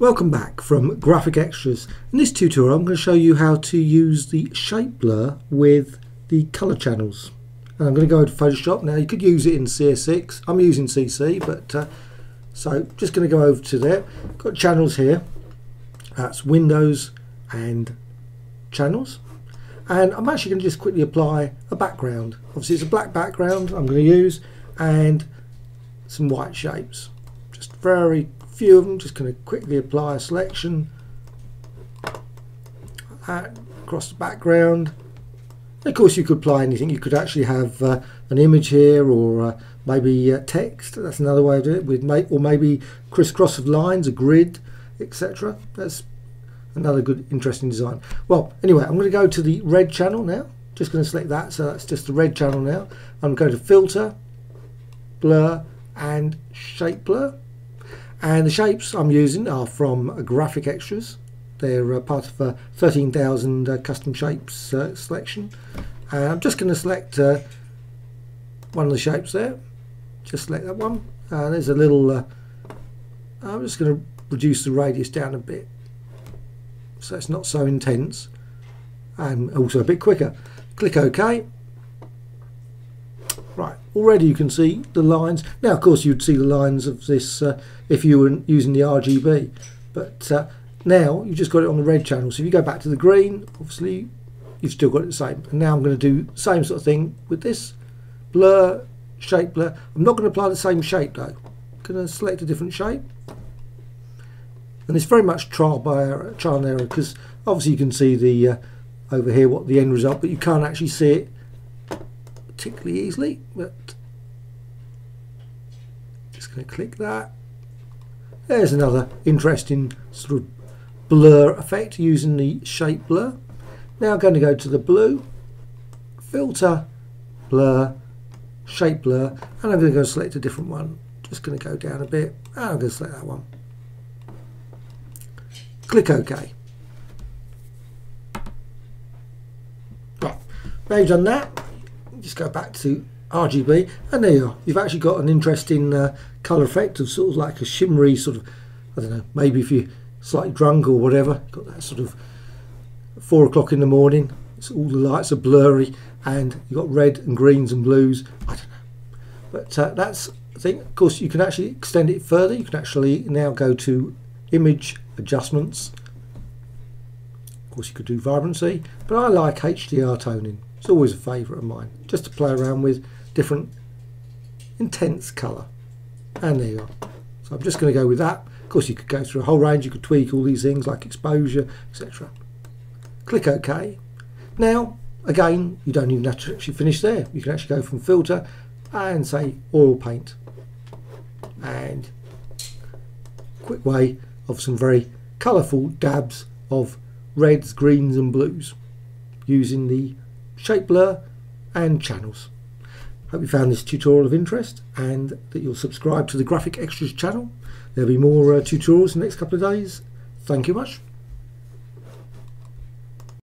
Welcome back from Graphicxtras. In this tutorial I'm going to show you how to use the shape blur with the colour channels. And I'm going to go to Photoshop. Now you could use it in CS6. I'm using CC but uh, so just going to go over to there. Got channels here. That's Windows and channels. And I'm actually going to just quickly apply a background. Obviously it's a black background I'm going to use and some white shapes. Just very few of them just going to quickly apply a selection. Across the background. Of course you could apply anything. You could actually have uh, an image here or uh, maybe uh, text. That's another way of doing it. With make or maybe crisscross of lines a grid etc that's another good interesting design. Well anyway I'm going to go to the red channel now. Just going to select that. So that's just the red channel now. I'm going to filter blur and shape blur and the shapes I'm using are from Graphicxtras. They're uh, part of a 13,000 uh, custom shapes uh, selection. And I'm just going to select uh, one of the shapes there. Just select that one. Uh, there's a little, uh, I'm just going to reduce the radius down a bit so it's not so intense and also a bit quicker. Click OK Right, already you can see the lines. Now, of course, you'd see the lines of this uh, if you were using the RGB, but uh, now you've just got it on the red channel. So if you go back to the green, obviously you've still got it the same. And now I'm going to do the same sort of thing with this. Blur, shape blur. I'm not going to apply the same shape though. I'm going to select a different shape. And it's very much trial by error, trial and error because obviously you can see the uh, over here what the end result, but you can't actually see it particularly easily, but just going to click that. There's another interesting sort of blur effect using the shape blur. Now I'm going to go to the blue, filter, blur, shape blur, and I'm going to go select a different one. Just going to go down a bit, and I'm going to select that one. Click OK. Right, now you've done that, just go back to RGB and there you are. You've actually got an interesting uh, colour effect of sort of like a shimmery sort of I don't know maybe if you're slightly drunk or whatever got that sort of four o'clock in the morning all the lights are blurry and you've got red and greens and blues I don't know. But uh, that's I think of course you can actually extend it further. You can actually now go to image adjustments. Of course you could do vibrancy but I like HDR toning it's always a favourite of mine, just to play around with different intense colour. And there you are. So I'm just going to go with that. Of course, you could go through a whole range. You could tweak all these things like exposure, etc. Click OK. Now, again, you don't even have to actually finish there. You can actually go from filter and say oil paint. And quick way of some very colourful dabs of reds, greens and blues using the shape blur and channels. Hope you found this tutorial of interest and that you'll subscribe to the Graphicxtras channel. There'll be more uh, tutorials in the next couple of days. Thank you much.